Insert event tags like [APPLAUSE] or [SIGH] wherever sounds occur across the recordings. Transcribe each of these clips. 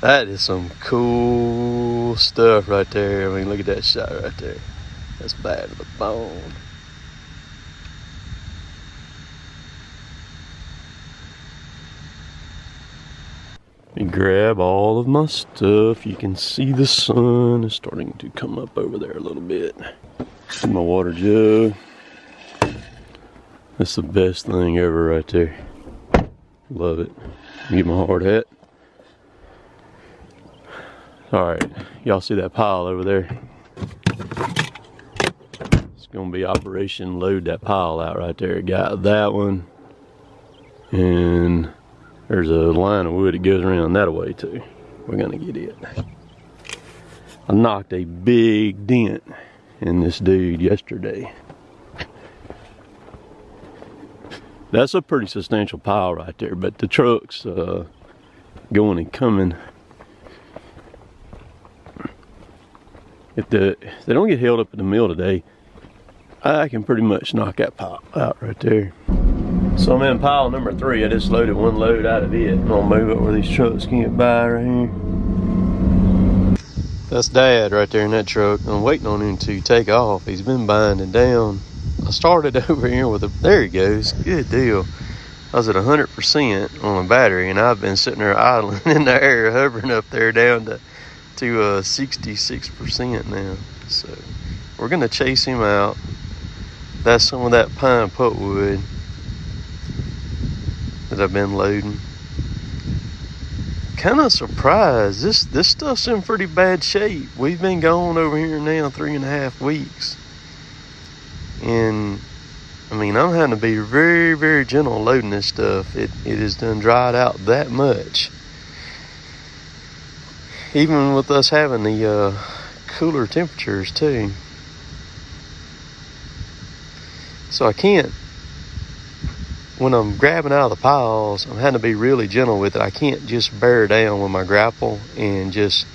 That is some cool stuff right there. I mean, look at that shot right there. That's bad to the bone. me grab all of my stuff. You can see the sun is starting to come up over there a little bit. See my water jug. That's the best thing ever right there. Love it. Get my hard hat. All right, y'all see that pile over there? It's gonna be Operation Load that pile out right there. Got that one. And there's a line of wood that goes around that way too. We're gonna get it. I knocked a big dent in this dude yesterday. That's a pretty substantial pile right there, but the trucks uh, going and coming. If, the, if they don't get held up in the mill today, I can pretty much knock that pile out right there. So I'm in pile number three. I just loaded one load out of it. I'm gonna move it where these trucks can get by right here. That's Dad right there in that truck. I'm waiting on him to take off. He's been binding down. I started [LAUGHS] over here with a, there he goes. Good deal. I was at 100% on a battery and I've been sitting there [LAUGHS] idling in the air, hovering up there down to, to uh, 66% now. So we're gonna chase him out. That's some of that pine pulpwood that I've been loading. Kind of surprised. This this stuff's in pretty bad shape. We've been going over here now three and a half weeks, and I mean I'm having to be very very gentle loading this stuff. It it has done dried out that much. Even with us having the uh, cooler temperatures too. So I can't when I'm grabbing out of the piles, I'm having to be really gentle with it. I can't just bear down with my grapple and just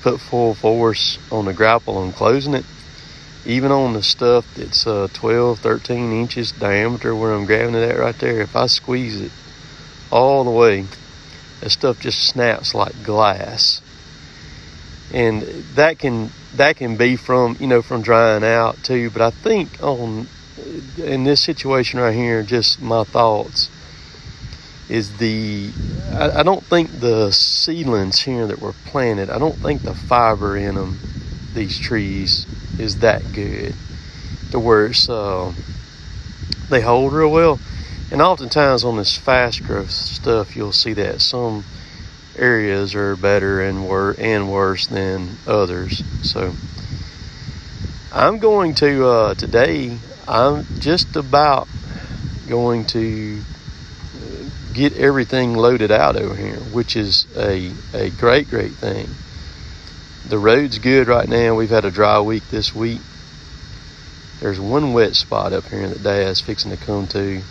put full force on the grapple and closing it. Even on the stuff that's uh, 12, 13 inches diameter where I'm grabbing it at right there, if I squeeze it all the way, that stuff just snaps like glass. And that can that can be from you know from drying out too. But I think on in this situation right here, just my thoughts is the I, I, don't think the seedlings here that were planted. I don't think the fiber in them, these trees, is that good to where it's uh, they hold real well. And oftentimes on this fast growth stuff, you'll see that some areas are better and wor- and worse than others. So I'm going to uh, today. I'm just about going to get everything loaded out over here, which is a, a great, great thing. The road's good right now. We've had a dry week this week. There's one wet spot up here that Dad's fixing to come to.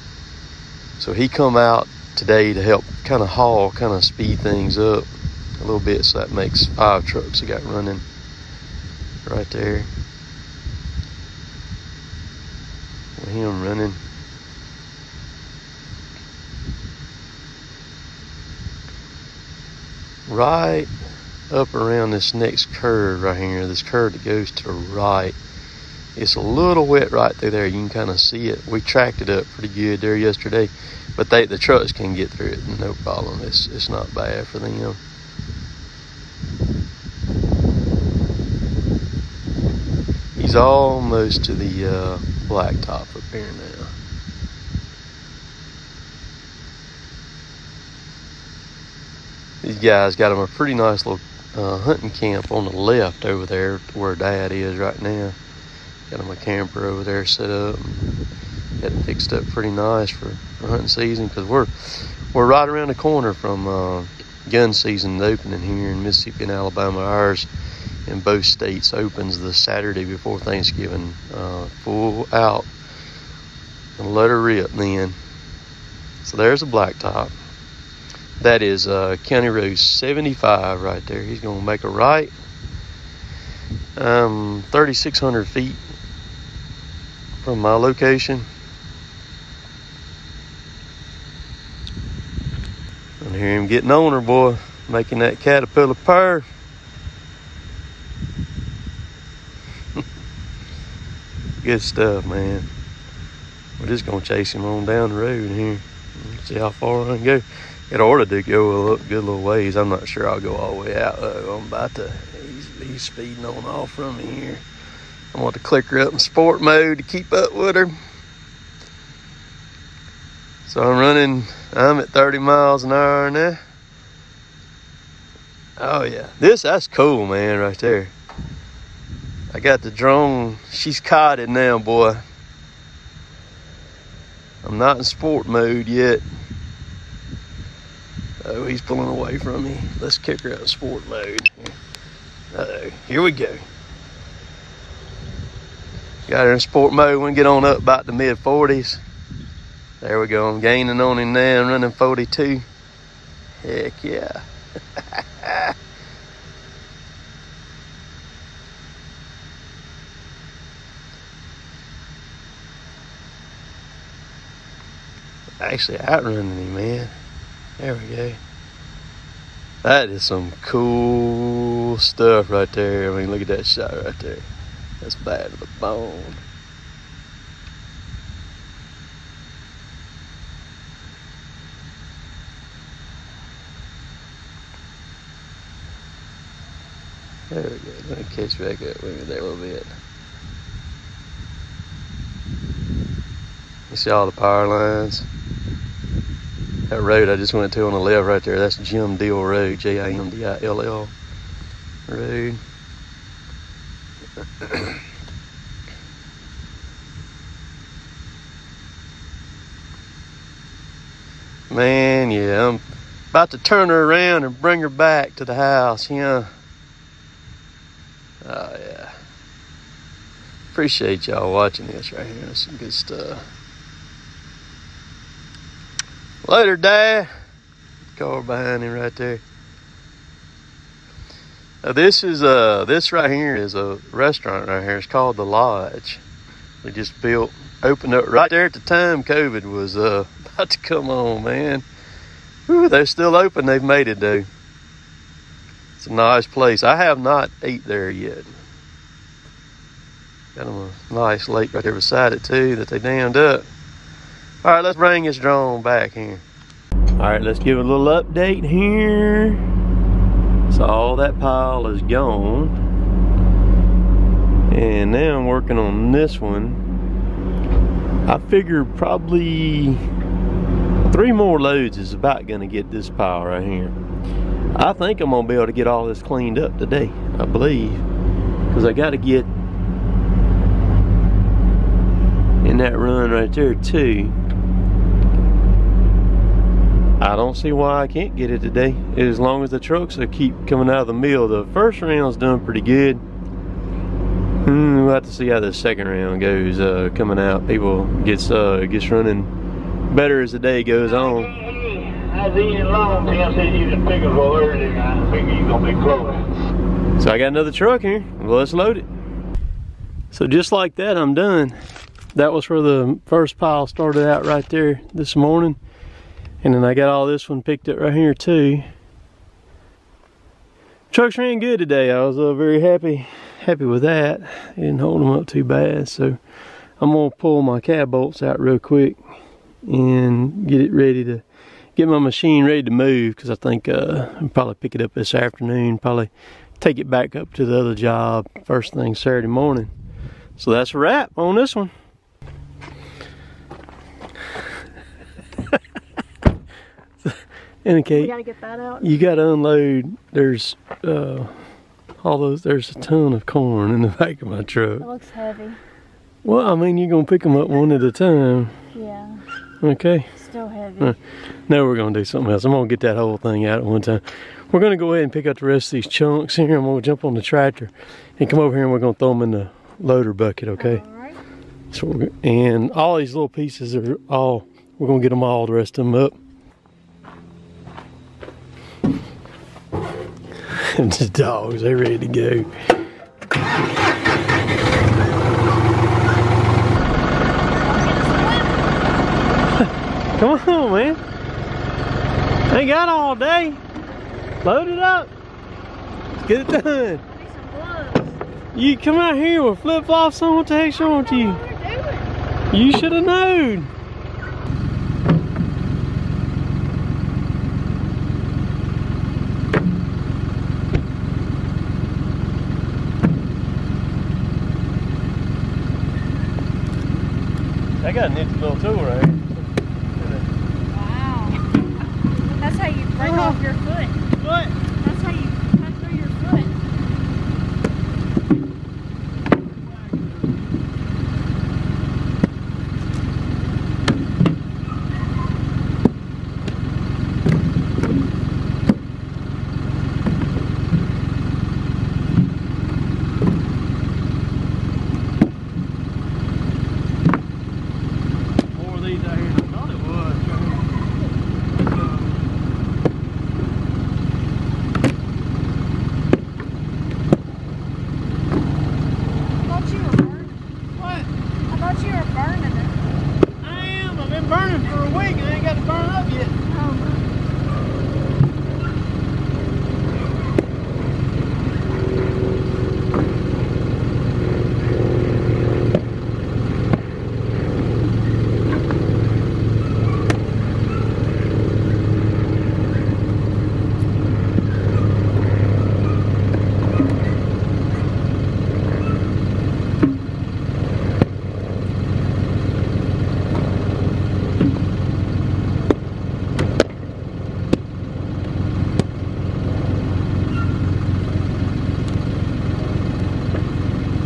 So he come out today to help kind of haul, kind of speed things up a little bit. So that makes five trucks I got running right there. him running. Right up around this next curve right here, this curve that goes to the right. It's a little wet right through there. You can kind of see it. We tracked it up pretty good there yesterday, but they the trucks can get through it, no problem. It's it's not bad for them. He's almost to the uh, blacktop up here now. These guys got them a pretty nice little uh, hunting camp on the left over there where Dad is right now. Got my camper over there set up. Got it fixed up pretty nice for, for hunting season because we're we're right around the corner from uh, gun season opening here in Mississippi and Alabama. Ours in both states opens the Saturday before Thanksgiving, uh, full out and let her rip then. So there's a blacktop. That is uh, County Road 75 right there. He's going to make a right. Um, 3,600 feet from my location. And hear him getting on her, boy. making that caterpillar purr. [LAUGHS] Good stuff, man. We're just gonna chase him on down the road here. See how far I can go. It ought to go a good little ways. I'm not sure I'll go all the way out though. I'm about to, he's, he's speeding on off from me here. I want to click her up in sport mode to keep up with her. So I'm running, I'm at 30 miles an hour now. Oh yeah, this, that's cool, man, right there. I got the drone, she's caught it now, boy. I'm not in sport mode yet. Oh, he's pulling away from me. Let's kick her out of sport mode. Uh oh, here we go. Got her in sport mode. We get on up about the mid 40s. There we go. I'm gaining on him now. I'm running 42. Heck yeah. [LAUGHS] Actually outrunning him, man. There we go. That is some cool stuff right there. I mean, look at that shot right there. That's bad to the bone. There we go. Let me catch back up with me there a little bit. You see all the power lines? That road I just went to on the left right there, that's Jim Dill Road, J-I-M-D-I-L-L road. [COUGHS] Man, yeah, I'm about to turn her around and bring her back to the house, yeah. Oh, yeah. Appreciate y'all watching this right here. Some good stuff. Later, Dad. Car behind him right there. Now this is uh this right here is a restaurant right here. It's called the Lodge. We just built, opened up right there at the time COVID was uh [LAUGHS] about to come on, man. Whew, they're still open. They've made it though. It's a nice place. I have not ate there yet. Got them a nice lake right there beside it too that they dammed up. All right, let's bring this drone back here. All right, let's give a little update here. So all that pile is gone. And now I'm working on this one. I figure probably three more loads is about gonna get this pile right here. I think I'm gonna be able to get all this cleaned up today, I believe. Because I gotta get in that run right there too. I don't see why I can't get it today. As long as the trucks will keep coming out of the mill. The first round's done pretty good. Hmm, we'll have to see how the second round goes uh, coming out. People gets uh, gets running better as the day goes on. So I got another truck here. Well, let's load it. So just like that, I'm done. That was where the first pile started out right there this morning. And then I got all this one picked up right here too. Trucks ran good today. I was uh, very happy happy with that. didn't hold them up too bad. So I'm gonna pull my cab bolts out real quick and get it ready to get my machine ready to move because I think uh, I'll probably pick it up this afternoon. Probably take it back up to the other job first thing Saturday morning. So that's a wrap on this one. Indicate. We gotta get that out. You gotta unload. There's uh, all those. There's a ton of corn in the [LAUGHS] back of my truck. It looks heavy. Well, I mean, you're gonna pick them up one at a time. Yeah. Okay. Still heavy. Uh, now we're gonna do something else. I'm gonna get that whole thing out at one time. We're gonna go ahead and pick up the rest of these chunks here. I'm gonna jump on the tractor and come over here and we're gonna throw them in the loader bucket. Okay. All right. So and all these little pieces are all. We're gonna get them all the rest of them up. [LAUGHS] the dogs, they're ready to go. [LAUGHS] Come on, man. Ain't got all day. Load it up. Let's get it done. You come out here with flip flops on. What the heck's wrong with you? don't know what we're doing. You should have known. Got a nifty little tool right here. Wow. That's how you break off your foot. What? That's how you cut through your foot. More of these out here than I thought it was. Right here. Let's go. I thought you were burning. What? I thought you were burning it. I am. I've been burning for a week and I ain't got to burn up yet. Oh.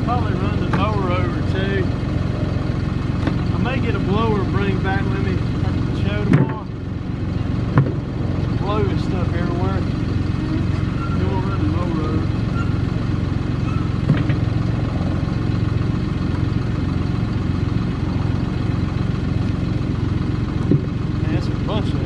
Probably run the mower over too. I may get a blower and bring back with me at the show tomorrow. Blow this stuff everywhere. Then we'll run the mower over. Man,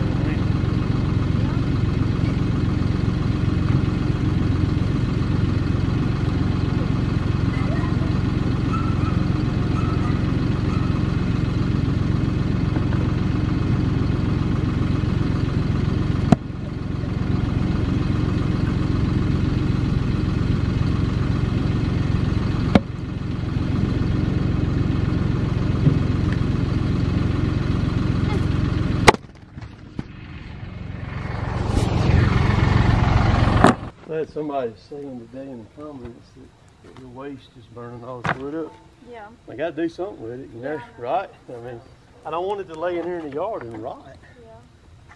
I had somebody saying today in the comments that, your waste is burning all the wood up. Yeah. I gotta do something with it, you know, Yeah. right? I mean, I don't want it to lay in here in the yard and rot.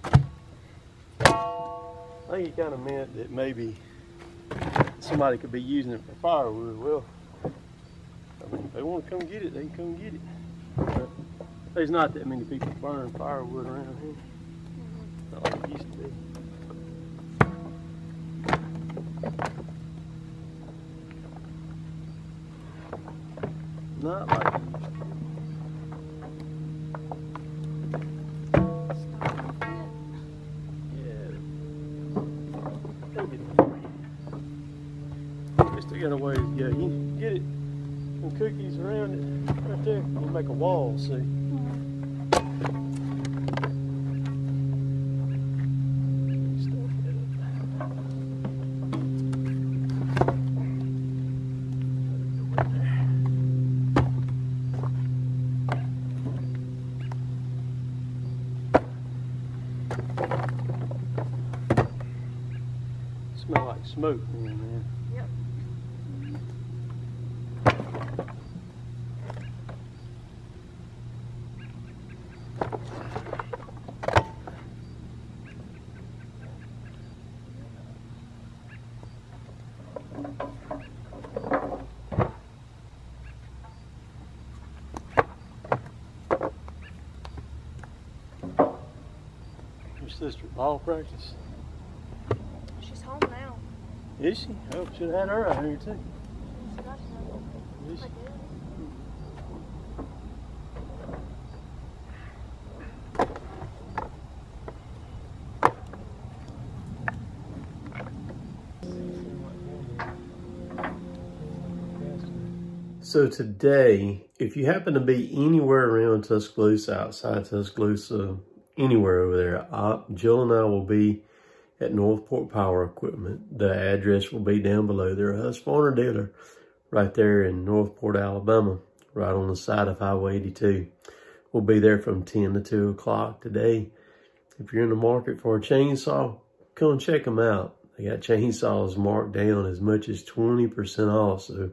Yeah. I think he kind of meant that maybe somebody could be using it for firewood. Well, I mean, if they want to come get it, they can come get it. But there's not that many people burning firewood around here. Mm-hmm. Not like it used to be. We still got a ways to go. You can get it some cookies around it right there. You make a wall, see. Stuff smoke. Yep. At ball practice. Is she? Oh, should have had her out here too. Is she? So today, if you happen to be anywhere around Tuscaloosa, outside Tuscaloosa, anywhere over there, I, Jill and I will be at Northport Power Equipment. The address will be down below. They're a Husqvarna dealer right there in Northport, Alabama, right on the side of Highway 82. We'll be there from 10 to 2 o'clock today. If you're in the market for a chainsaw, come check them out. They got chainsaws marked down as much as 20% off. So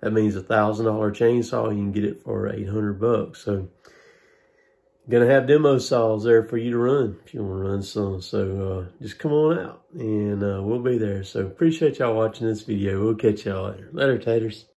that means a thousand dollar chainsaw, you can get it for 800 bucks. So gonna have demo saws there for you to run if you want to run some. So uh, just come on out and uh, we'll be there. So appreciate y'all watching this video. We'll catch y'all later. Later, taters.